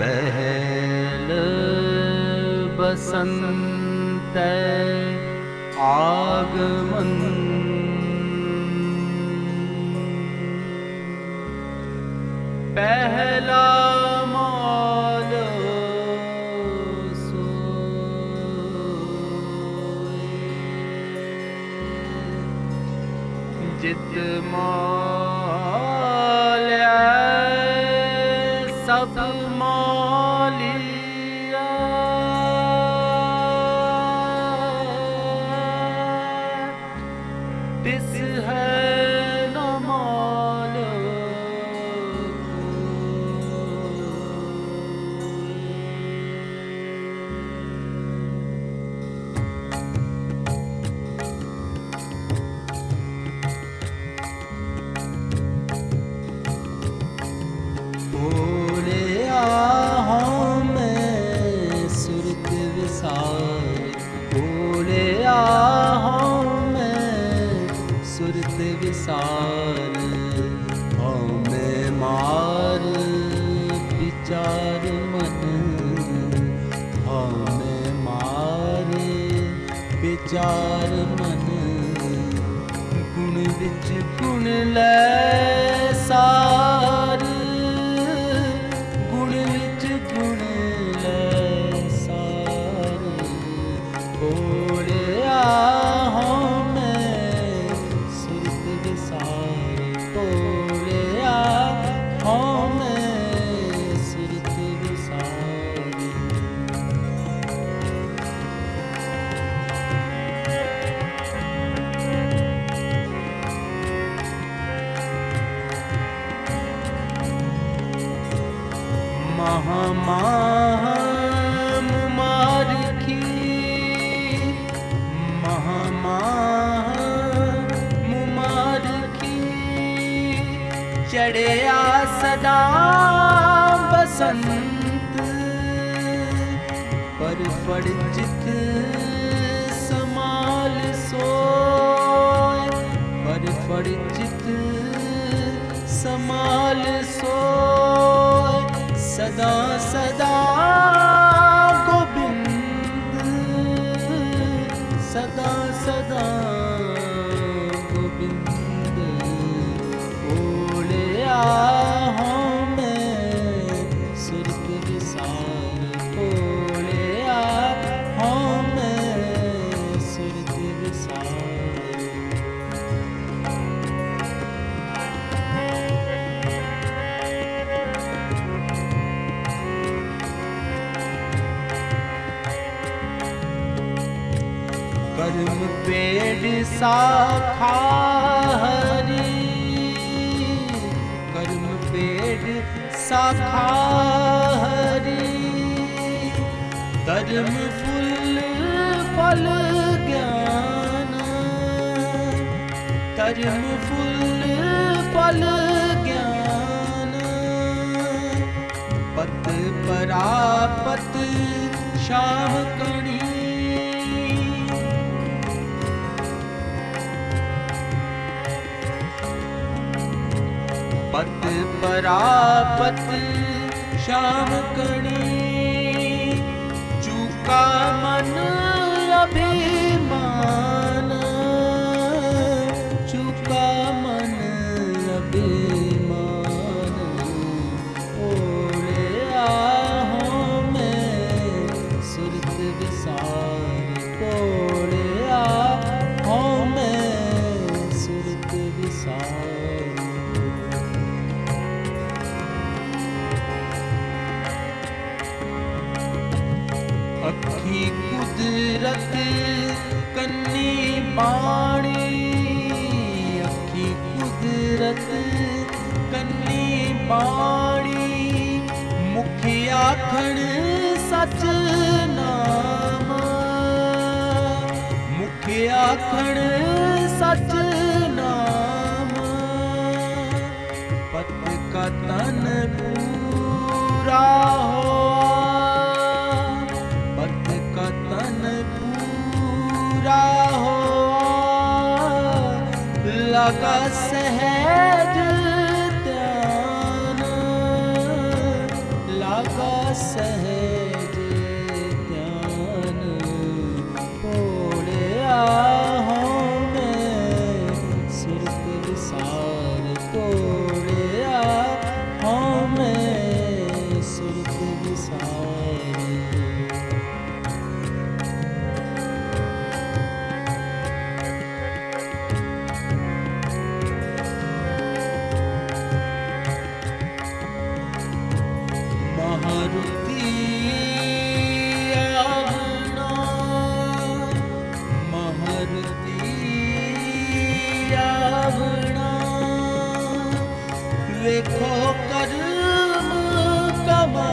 पहल बसंत आगमन। पहला सोए। जित मौल सब मौलिया दिस है राहों में सुरत विसार भाव में मार विचार मन भाव में मार विचार मन। गुण बिच गुण ले गुण गुण ले सार। चढ़या सदा बसंत। पर फड़ चित समाल सो पर फड़ चित समाल सो सदा सदा गोविंद। सदा सदा कर्म पेड़ शाखा हरी कर्म पेड़ शाखा हरी धर्म फूल फल ज्ञान धर्म फूल फल ज्ञान पत परापत शाम कणी श्याम की चूका मन अभी बाणी अखी कुदरत कन्नी बाणी मुखिया खण सच नाम। मुखिया खण सच लगा सहज जगती आवना कमा